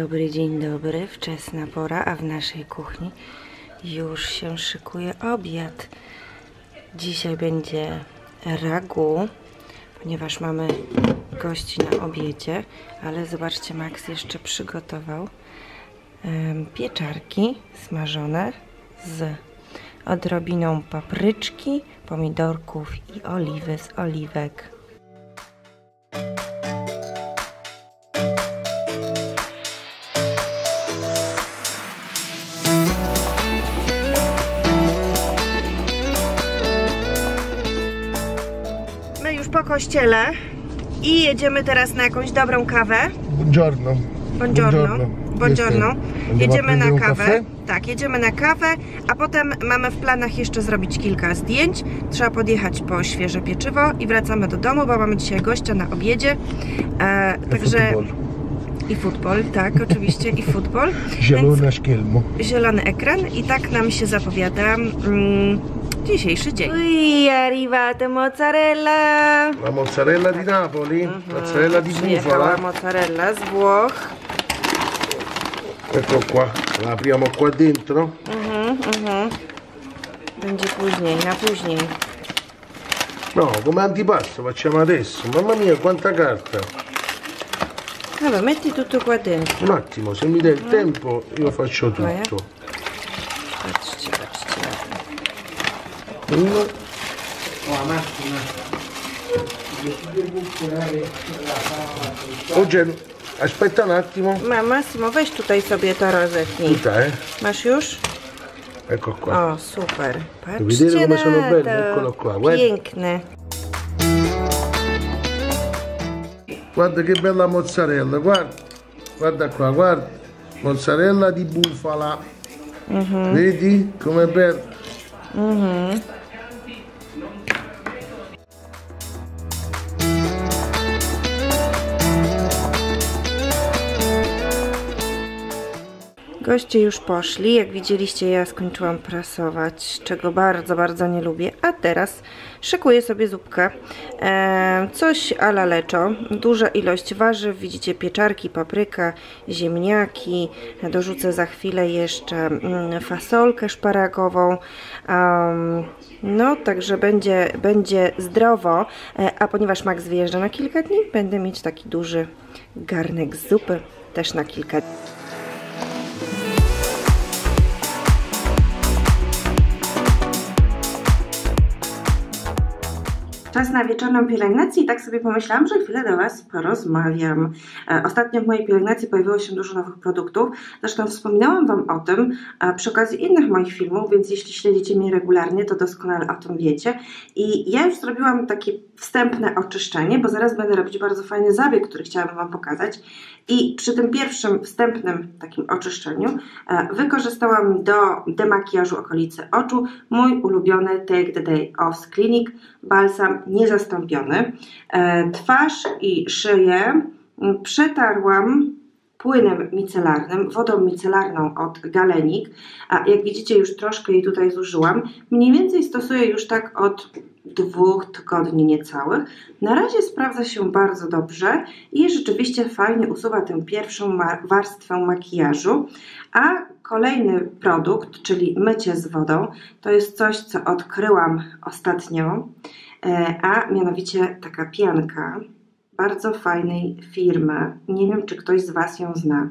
dobry, dzień dobry. Wczesna pora, a w naszej kuchni już się szykuje obiad. Dzisiaj będzie ragu, ponieważ mamy gości na obiedzie, ale zobaczcie, Max jeszcze przygotował pieczarki smażone z odrobiną papryczki, pomidorków i oliwy z oliwek. Po kościele i jedziemy teraz na jakąś dobrą kawę. Buongiorno. Buongiorno. Buongiorno. Jedziemy na kawę. Tak, jedziemy na kawę, a potem mamy w planach jeszcze zrobić kilka zdjęć. Trzeba podjechać po świeże pieczywo i wracamy do domu, bo mamy dzisiaj gościa na obiedzie. E, także i futbol, tak, oczywiście i futbol. Zielone szkielmo. zielony ekran i tak nam się zapowiada mm, dzisiejszy dzień. Ui, arrivata mozzarella. La mozzarella di Napoli, mozzarella di bufala. mozzarella z Włoch. Ecco qua, la apriamo qua dentro. Będzie później, na później. No, come antipasto facciamo adesso. Mamma mia, quanta carta. Allora, metti tutto qua dentro. Un attimo, se mi dai il tempo io faccio Vai, eh. tutto. Patrzcie. Uno. Oggi, aspetta un attimo. Ma Massimo, weź tutaj sobie to rozetnij. Tutta, eh. Masz już? Ecco qua. O, super. vedere Patrzcie come na sono belle? Eccolo qua, guarda. Piękne. Guarda che bella mozzarella, guarda. Guarda qua, guarda. Mozzarella di bufala. Vedi com'è bella? Goście już poszli. Jak widzieliście, ja skończyłam prasować, czego bardzo, bardzo nie lubię. A teraz szykuję sobie zupkę. E, coś a la leczo. Duża ilość warzyw. Widzicie pieczarki, papryka, ziemniaki. Dorzucę za chwilę jeszcze mm, fasolkę szparagową. Em, no, także będzie, będzie zdrowo. E, a ponieważ Max wyjeżdża na kilka dni, będę mieć taki duży garnek zupy też na kilka dni. Czas na wieczorną pielęgnację i tak sobie pomyślałam, że chwilę do Was porozmawiam. E, Ostatnio w mojej pielęgnacji pojawiło się dużo nowych produktów. Zresztą wspominałam Wam o tym e, przy okazji innych moich filmów, więc jeśli śledzicie mnie regularnie, to doskonale o tym wiecie. I ja już zrobiłam takie wstępne oczyszczenie, bo zaraz będę robić bardzo fajny zabieg, który chciałabym Wam pokazać. I przy tym pierwszym wstępnym takim oczyszczeniu e, wykorzystałam do demakijażu okolicy oczu mój ulubiony Take the Day Off Clinic balsam niezastąpiony. E, Twarz i szyję przetarłam płynem micelarnym, wodą micelarną od Galenik. A jak widzicie, już troszkę jej tutaj zużyłam. Mniej więcej stosuję już tak od dwóch tygodni niecałych. Na razie sprawdza się bardzo dobrze i rzeczywiście fajnie usuwa tę pierwszą warstwę makijażu. A kolejny produkt, czyli mycie z wodą, to jest coś, co odkryłam ostatnio, e, a mianowicie taka pianka bardzo fajnej firmy. Nie wiem, czy ktoś z Was ją zna.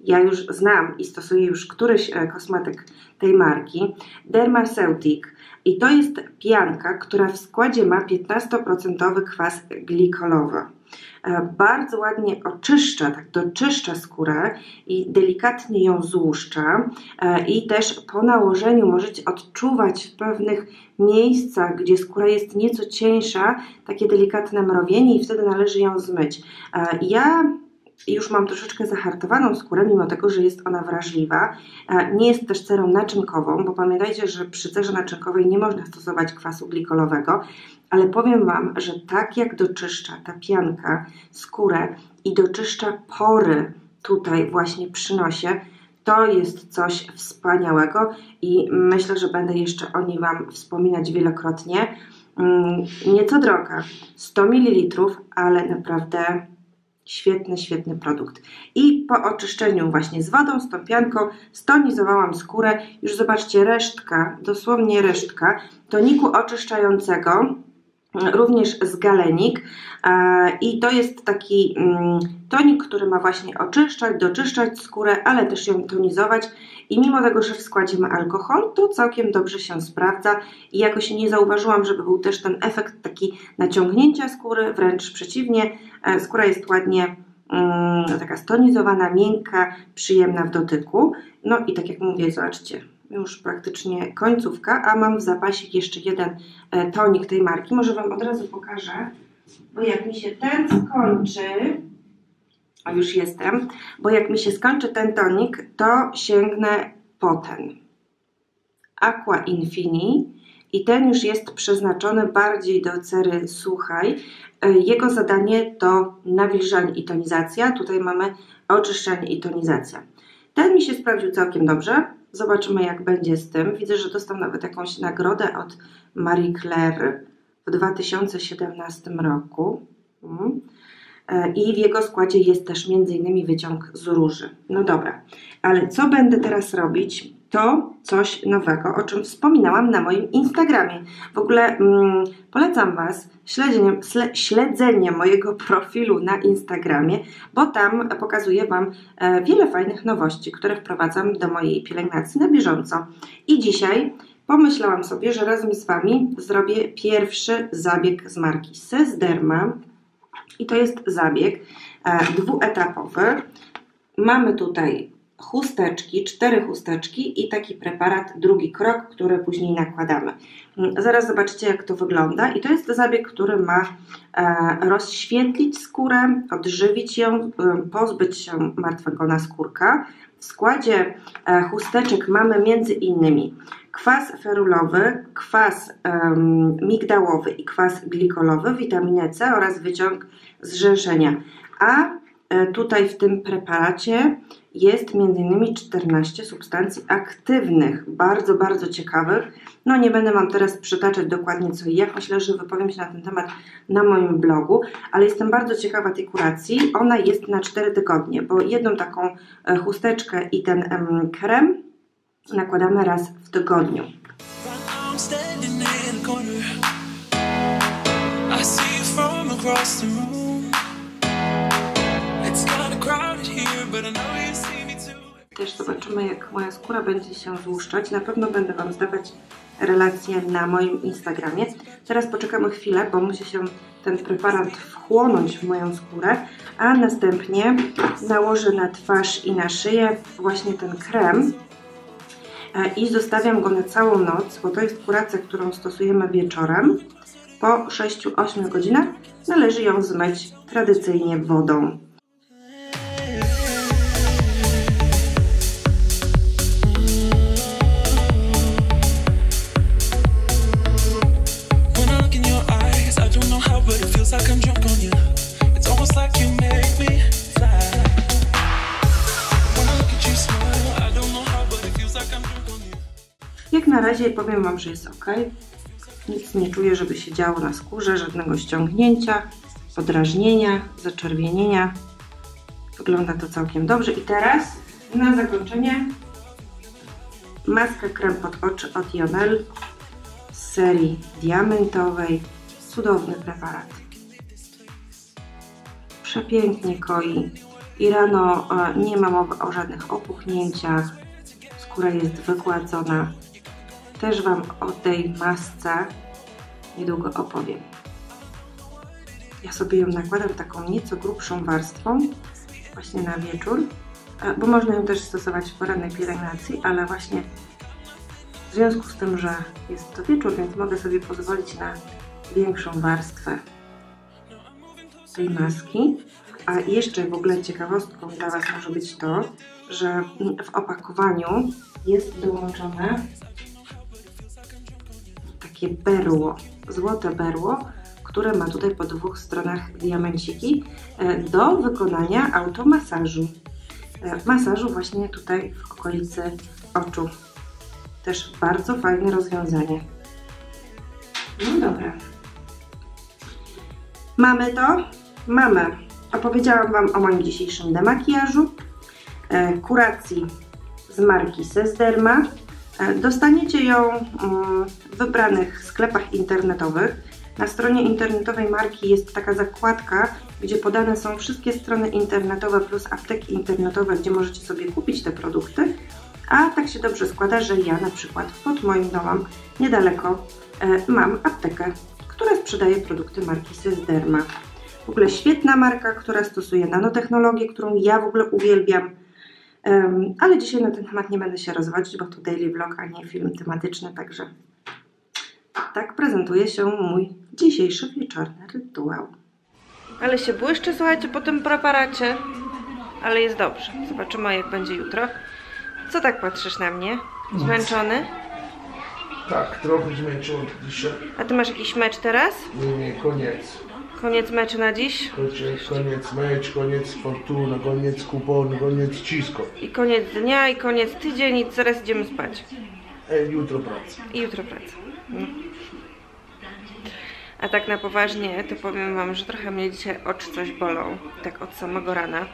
Ja już znam i stosuję już któryś e, kosmetyk tej marki. Dermaceutic. I to jest pianka, która w składzie ma 15% kwas glikolowy. E, Bardzo ładnie oczyszcza, tak doczyszcza skórę i delikatnie ją złuszcza. E, I też po nałożeniu możecie odczuwać w pewnych miejscach, gdzie skóra jest nieco cieńsza, takie delikatne mrowienie i wtedy należy ją zmyć. E, Ja już mam troszeczkę zahartowaną skórę, mimo tego, że jest ona wrażliwa. E, Nie jest też cerą naczynkową, bo pamiętajcie, że przy cerze naczynkowej nie można stosować kwasu glikolowego, ale powiem Wam, że tak jak doczyszcza ta pianka skórę i doczyszcza pory tutaj właśnie przy nosie, to jest coś wspaniałego i myślę, że będę jeszcze o niej Wam wspominać wielokrotnie. Mm, Nieco droga, 100 ml, ale naprawdę Świetny, świetny produkt. I po oczyszczeniu właśnie z wodą, z tą pianką, stonizowałam skórę. Już zobaczcie, resztka, dosłownie resztka toniku oczyszczającego, również z galenik. I to jest taki mm, tonik, który ma właśnie oczyszczać, doczyszczać skórę, ale też ją tonizować. I mimo tego, że w składzie ma alkohol, to całkiem dobrze się sprawdza. I jakoś nie zauważyłam, żeby był też ten efekt taki naciągnięcia skóry, wręcz przeciwnie, e, skóra jest ładnie mm, taka stonizowana, miękka, przyjemna w dotyku. No i tak jak mówię, zobaczcie, już praktycznie końcówka, a mam w zapasie jeszcze jeden e, tonik tej marki. Może Wam od razu pokażę, bo jak mi się ten skończy, a już jestem, bo jak mi się skończy ten tonik, to sięgnę po ten. Aqua Infini i ten już jest przeznaczony bardziej do cery suchej. E, jego zadanie to nawilżanie i tonizacja. Tutaj mamy oczyszczanie i tonizacja. Ten mi się sprawdził całkiem dobrze. Zobaczymy, jak będzie z tym. Widzę, że dostał nawet jakąś nagrodę od Marie Claire w 2017 roku. Mhm. E, I w jego składzie jest też m.in. wyciąg z róży. No dobra, ale co będę teraz robić? To coś nowego, o czym wspominałam na moim Instagramie. W ogóle mm, polecam Was śledzenie, śledzenie mojego profilu na Instagramie, bo tam pokazuję Wam e, wiele fajnych nowości, które wprowadzam do mojej pielęgnacji na bieżąco. I dzisiaj pomyślałam sobie, że razem z Wami zrobię pierwszy zabieg z marki Sesderma i to jest zabieg e, dwuetapowy. Mamy tutaj chusteczki, cztery chusteczki i taki preparat, drugi krok, który później nakładamy. Mm, zaraz zobaczycie, jak to wygląda. I to jest zabieg, który ma e, rozświetlić skórę, odżywić ją, e, pozbyć się martwego naskórka. W składzie chusteczek mamy między innymi kwas ferulowy, kwas um, migdałowy i kwas glikolowy, witaminę C oraz wyciąg zrzęszenia. A e, tutaj w tym preparacie jest m.in. 14 substancji aktywnych, bardzo, bardzo ciekawych. No nie będę Wam teraz przytaczać dokładnie co i jak, myślę, że wypowiem się na ten temat na moim blogu, ale jestem bardzo ciekawa tej kuracji. Ona jest na 4 tygodnie, bo jedną taką e, chusteczkę i ten em, krem nakładamy raz w tygodniu. Też zobaczymy, jak moja skóra będzie się złuszczać. Na pewno będę Wam zdawać relacje na moim Instagramie. Teraz poczekamy chwilę, bo musi się ten preparat wchłonąć w moją skórę, a następnie nałożę na twarz i na szyję właśnie ten krem, E, i zostawiam go na całą noc, bo to jest kuracja, którą stosujemy wieczorem. Po 6-8 godzinach należy ją zmyć tradycyjnie wodą. Jak na razie powiem Wam, że jest ok. Nic nie czuję, żeby się działo na skórze, żadnego ściągnięcia, podrażnienia, zaczerwienienia. Wygląda to całkiem dobrze. I teraz na zakończenie maska krem pod oczy od Jonel z serii diamentowej. Cudowny preparat. Przepięknie koi. I rano e, nie ma mowy o żadnych opuchnięciach. Skóra jest wygładzona. Też Wam o tej masce niedługo opowiem. Ja sobie ją nakładam taką nieco grubszą warstwą, właśnie na wieczór, bo można ją też stosować w porannej pielęgnacji, ale właśnie w związku z tym, że jest to wieczór, więc mogę sobie pozwolić na większą warstwę tej maski. A jeszcze w ogóle ciekawostką dla Was może być to, że w opakowaniu jest dołączone takie berło, złote berło, które ma tutaj po dwóch stronach diamenciki e, do wykonania automasażu. E, masażu właśnie tutaj w okolicy oczu. Też bardzo fajne rozwiązanie. No dobra. Mamy to? Mamy. opowiedziałam Wam o moim dzisiejszym demakijażu, e, kuracji z marki Sesderma. E, Dostaniecie ją mm, w wybranych sklepach internetowych. Na stronie internetowej marki jest taka zakładka, gdzie podane są wszystkie strony internetowe plus apteki internetowe, gdzie możecie sobie kupić te produkty. A tak się dobrze składa, że ja na przykład pod moim domem niedaleko e, mam aptekę, która sprzedaje produkty marki Sesderma. W ogóle świetna marka, która stosuje nanotechnologię, którą ja w ogóle uwielbiam. Ale dzisiaj na ten temat nie będę się rozwodzić, bo to daily vlog, a nie film tematyczny, także tak prezentuje się mój dzisiejszy wieczorny rytuał. Ale się błyszczy, słuchajcie, po tym preparacie. Ale jest dobrze. Zobaczymy, jak będzie jutro. Co tak patrzysz na mnie? Zmęczony? Tak, trochę zmęczony dzisiaj. A ty masz jakiś mecz teraz? Nie, nie, koniec. Koniec meczu na dziś? Koniec, koniec mecz, koniec fortuna, koniec kupon, koniec wszystko. I koniec dnia, i koniec tydzień, i zaraz idziemy spać. E, jutro praca. I jutro praca. No. A tak na poważnie, to powiem Wam, że trochę mnie dzisiaj oczy coś bolą, tak od samego rana.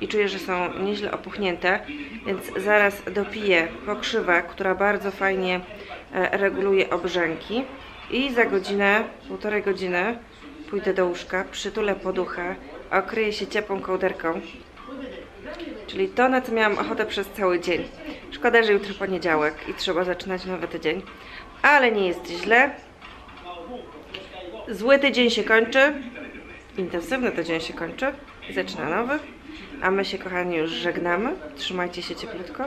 I czuję, że są nieźle opuchnięte, więc zaraz dopiję pokrzywę, która bardzo fajnie e, reguluje obrzęki. I za godzinę, półtorej godziny pójdę do łóżka, przytulę poduchę, okryję się ciepłą kołderką. Czyli to, na co miałam ochotę przez cały dzień. Szkoda, że jutro poniedziałek i trzeba zaczynać nowy tydzień. Ale nie jest źle. Zły tydzień się kończy. Intensywny tydzień się kończy. Zaczyna nowy. A my się, kochani, już żegnamy. Trzymajcie się cieplutko.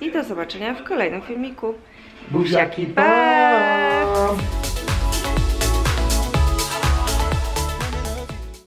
I do zobaczenia w kolejnym filmiku. Buziaki, pa!